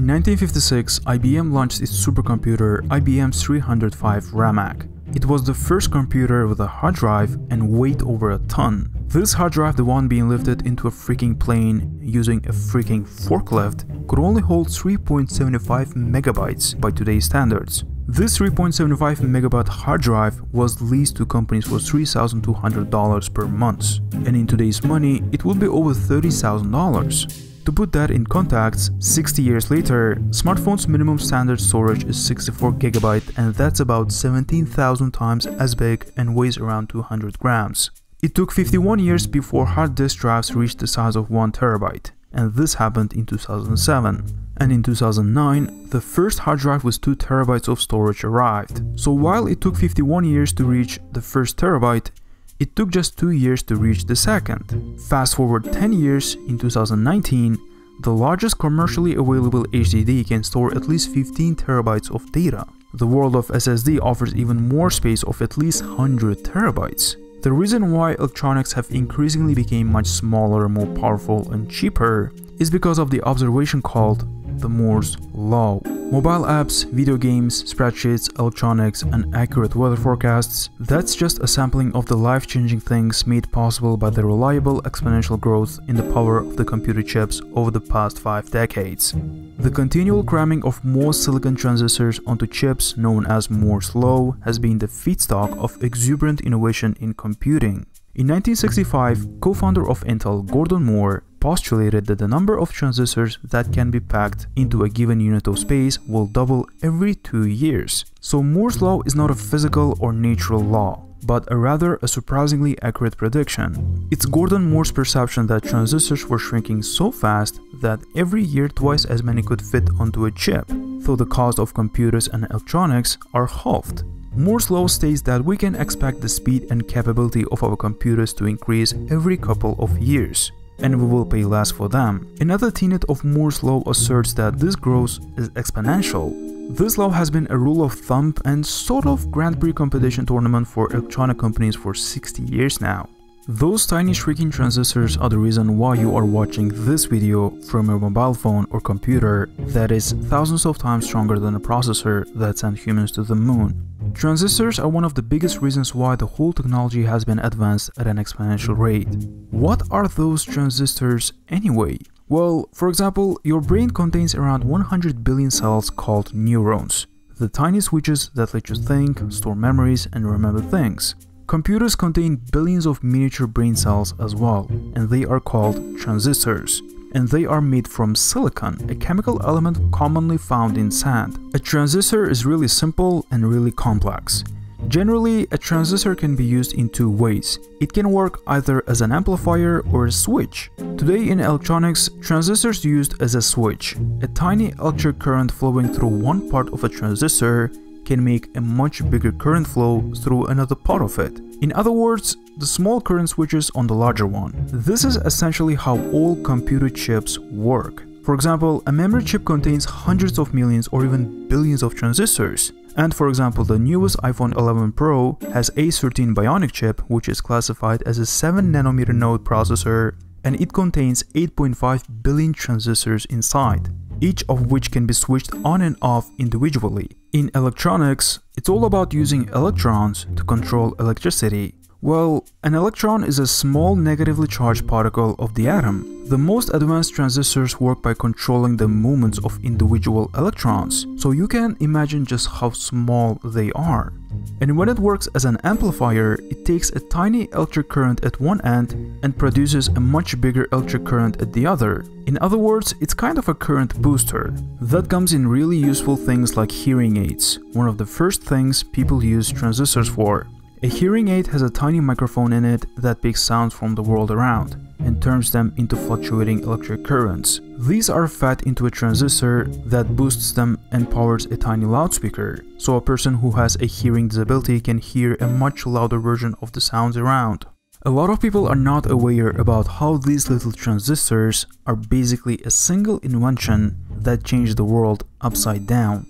In 1956, IBM launched its supercomputer IBM 305 RAMAC. It was the first computer with a hard drive and weight over a ton. This hard drive, the one being lifted into a freaking plane using a freaking forklift, could only hold 3.75 megabytes by today's standards. This 3.75 megabyte hard drive was leased to companies for $3,200 per month, and in today's money, it would be over $30,000. To put that in context, 60 years later, smartphone's minimum standard storage is 64 GB and that's about 17,000 times as big and weighs around 200 grams. It took 51 years before hard disk drives reached the size of 1 terabyte, and this happened in 2007. And in 2009, the first hard drive with 2 terabytes of storage arrived. So while it took 51 years to reach the first terabyte, it took just 2 years to reach the second. Fast forward 10 years, in 2019, the largest commercially available HDD can store at least 15 terabytes of data. The world of SSD offers even more space of at least 100 terabytes. The reason why electronics have increasingly become much smaller, more powerful and cheaper is because of the observation called the Moore's Law. Mobile apps, video games, spreadsheets, electronics, and accurate weather forecasts, that's just a sampling of the life-changing things made possible by the reliable exponential growth in the power of the computer chips over the past five decades. The continual cramming of more silicon transistors onto chips known as Moore's Law has been the feedstock of exuberant innovation in computing. In 1965, co-founder of Intel, Gordon Moore, postulated that the number of transistors that can be packed into a given unit of space will double every two years. So Moore's law is not a physical or natural law, but a rather a surprisingly accurate prediction. It's Gordon Moore's perception that transistors were shrinking so fast that every year twice as many could fit onto a chip, though the cost of computers and electronics are halved. Moore's law states that we can expect the speed and capability of our computers to increase every couple of years and we will pay less for them. Another tenet of Moore's law asserts that this growth is exponential. This law has been a rule of thumb and sort of Grand Prix competition tournament for electronic companies for 60 years now. Those tiny shrinking transistors are the reason why you are watching this video from your mobile phone or computer that is thousands of times stronger than a processor that sent humans to the moon. Transistors are one of the biggest reasons why the whole technology has been advanced at an exponential rate. What are those transistors anyway? Well, for example, your brain contains around 100 billion cells called neurons, the tiny switches that let you think, store memories, and remember things. Computers contain billions of miniature brain cells as well, and they are called transistors and they are made from silicon, a chemical element commonly found in sand. A transistor is really simple and really complex. Generally, a transistor can be used in two ways. It can work either as an amplifier or a switch. Today in electronics, transistors used as a switch. A tiny electric current flowing through one part of a transistor can make a much bigger current flow through another part of it. In other words, the small current switches on the larger one. This is essentially how all computer chips work. For example, a memory chip contains hundreds of millions or even billions of transistors. And for example, the newest iPhone 11 Pro has A13 Bionic chip, which is classified as a 7 nanometer node processor, and it contains 8.5 billion transistors inside, each of which can be switched on and off individually. In electronics, it's all about using electrons to control electricity. Well, an electron is a small negatively charged particle of the atom. The most advanced transistors work by controlling the movements of individual electrons, so you can imagine just how small they are. And when it works as an amplifier, it takes a tiny electric current at one end and produces a much bigger electric current at the other. In other words, it's kind of a current booster. That comes in really useful things like hearing aids, one of the first things people use transistors for. A hearing aid has a tiny microphone in it that picks sounds from the world around and turns them into fluctuating electric currents. These are fed into a transistor that boosts them and powers a tiny loudspeaker, so a person who has a hearing disability can hear a much louder version of the sounds around. A lot of people are not aware about how these little transistors are basically a single invention that changed the world upside down.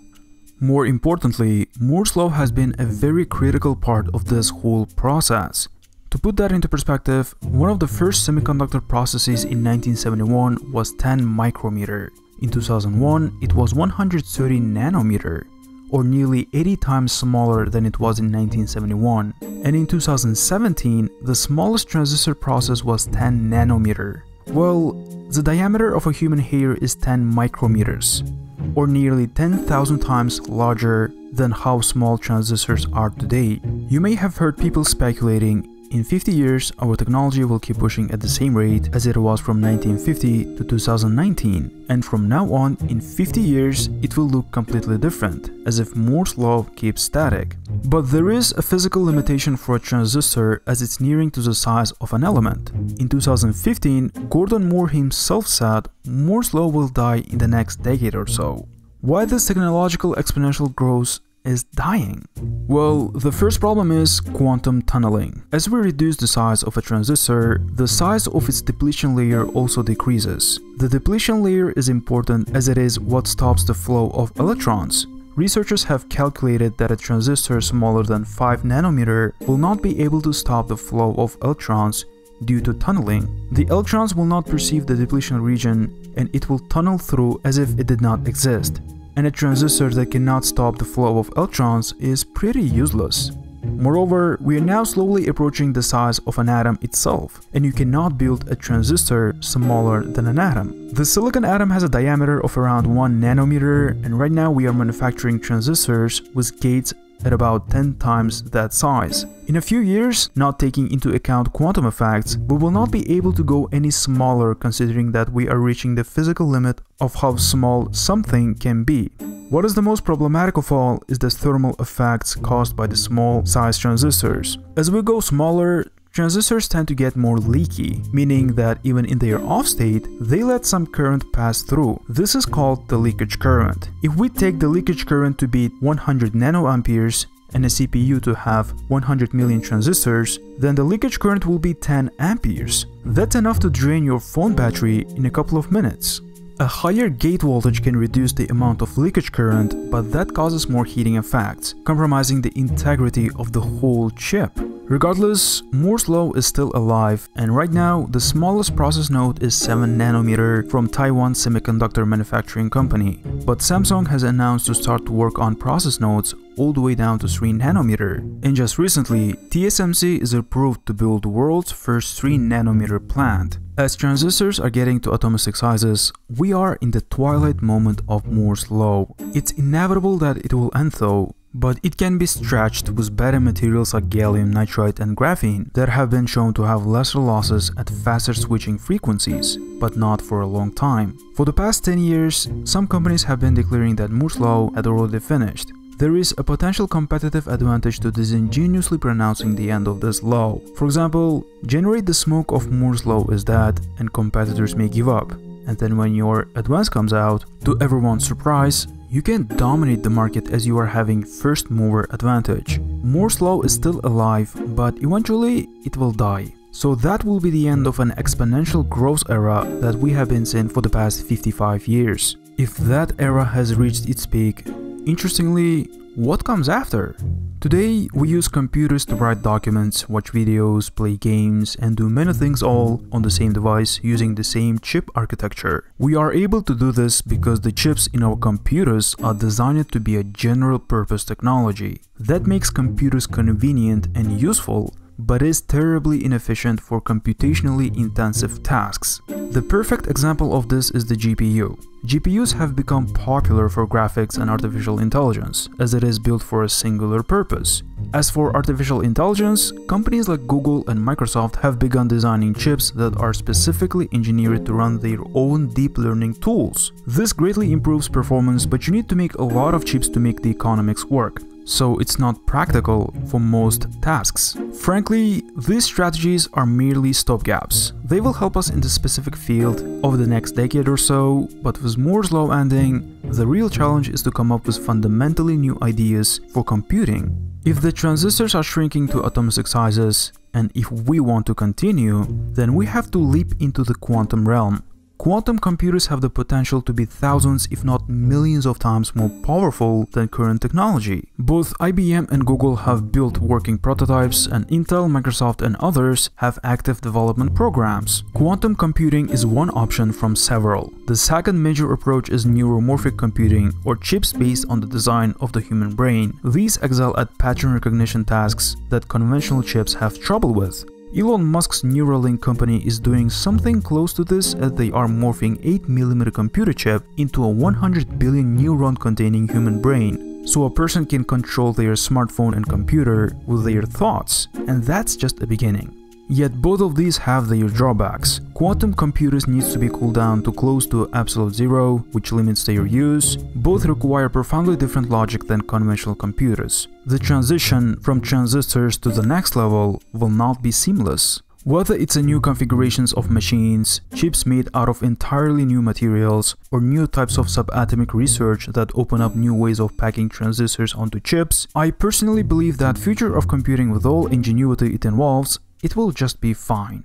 More importantly, Moore's law has been a very critical part of this whole process. To put that into perspective, one of the first semiconductor processes in 1971 was 10 micrometer. In 2001, it was 130 nanometer, or nearly 80 times smaller than it was in 1971. And in 2017, the smallest transistor process was 10 nanometer. Well, the diameter of a human hair is 10 micrometers, or nearly 10,000 times larger than how small transistors are today. You may have heard people speculating in 50 years, our technology will keep pushing at the same rate as it was from 1950 to 2019, and from now on, in 50 years, it will look completely different, as if Moore's law keeps static. But there is a physical limitation for a transistor as it's nearing to the size of an element. In 2015, Gordon Moore himself said Moore's law will die in the next decade or so. Why this technological exponential growth is dying? Well, the first problem is quantum tunneling. As we reduce the size of a transistor, the size of its depletion layer also decreases. The depletion layer is important as it is what stops the flow of electrons. Researchers have calculated that a transistor smaller than 5 nanometer will not be able to stop the flow of electrons due to tunneling. The electrons will not perceive the depletion region and it will tunnel through as if it did not exist and a transistor that cannot stop the flow of electrons is pretty useless. Moreover, we are now slowly approaching the size of an atom itself, and you cannot build a transistor smaller than an atom. The silicon atom has a diameter of around 1 nanometer, and right now we are manufacturing transistors with gates at about 10 times that size. In a few years, not taking into account quantum effects, we will not be able to go any smaller considering that we are reaching the physical limit of how small something can be. What is the most problematic of all is the thermal effects caused by the small size transistors. As we go smaller, Transistors tend to get more leaky, meaning that even in their off state, they let some current pass through. This is called the leakage current. If we take the leakage current to be 100 nanoamperes, and a CPU to have 100 million transistors, then the leakage current will be 10 amperes. That's enough to drain your phone battery in a couple of minutes. A higher gate voltage can reduce the amount of leakage current, but that causes more heating effects, compromising the integrity of the whole chip. Regardless, Moore's law is still alive, and right now the smallest process node is 7 nanometer from Taiwan Semiconductor Manufacturing Company. But Samsung has announced to start to work on process nodes all the way down to 3 nanometer. And just recently, TSMC is approved to build the world's first 3 nanometer plant. As transistors are getting to atomic sizes, we are in the twilight moment of Moore's law. It's inevitable that it will end though, but it can be stretched with better materials like gallium nitride and graphene that have been shown to have lesser losses at faster switching frequencies, but not for a long time. For the past 10 years, some companies have been declaring that Moore's law had already finished. There is a potential competitive advantage to disingenuously pronouncing the end of this law. For example, generate the smoke of Moore's law is dead and competitors may give up. And then when your advance comes out, to everyone's surprise, you can dominate the market as you are having first mover advantage. Moore's law is still alive, but eventually it will die. So that will be the end of an exponential growth era that we have been seeing for the past 55 years. If that era has reached its peak, interestingly, what comes after? Today, we use computers to write documents, watch videos, play games, and do many things all on the same device using the same chip architecture. We are able to do this because the chips in our computers are designed to be a general purpose technology. That makes computers convenient and useful but is terribly inefficient for computationally intensive tasks. The perfect example of this is the GPU. GPUs have become popular for graphics and artificial intelligence, as it is built for a singular purpose. As for artificial intelligence, companies like Google and Microsoft have begun designing chips that are specifically engineered to run their own deep learning tools. This greatly improves performance, but you need to make a lot of chips to make the economics work so it's not practical for most tasks. Frankly, these strategies are merely stopgaps. They will help us in the specific field over the next decade or so, but with Moore's law ending, the real challenge is to come up with fundamentally new ideas for computing. If the transistors are shrinking to atomic sizes, and if we want to continue, then we have to leap into the quantum realm. Quantum computers have the potential to be thousands if not millions of times more powerful than current technology. Both IBM and Google have built working prototypes and Intel, Microsoft and others have active development programs. Quantum computing is one option from several. The second major approach is neuromorphic computing or chips based on the design of the human brain. These excel at pattern recognition tasks that conventional chips have trouble with. Elon Musk's Neuralink company is doing something close to this as they are morphing 8mm computer chip into a 100 billion neuron containing human brain, so a person can control their smartphone and computer with their thoughts, and that's just a beginning. Yet both of these have their drawbacks. Quantum computers needs to be cooled down to close to absolute zero, which limits their use. Both require profoundly different logic than conventional computers. The transition from transistors to the next level will not be seamless. Whether it's a new configurations of machines, chips made out of entirely new materials, or new types of subatomic research that open up new ways of packing transistors onto chips, I personally believe that future of computing with all ingenuity it involves it will just be fine.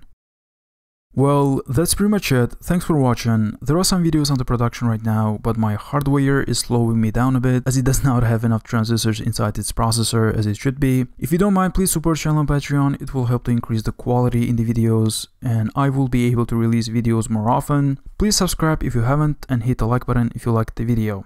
Well, that's pretty much it. Thanks for watching. There are some videos the production right now, but my hardware is slowing me down a bit as it does not have enough transistors inside its processor as it should be. If you don't mind, please support channel on Patreon. It will help to increase the quality in the videos and I will be able to release videos more often. Please subscribe if you haven't and hit the like button if you liked the video.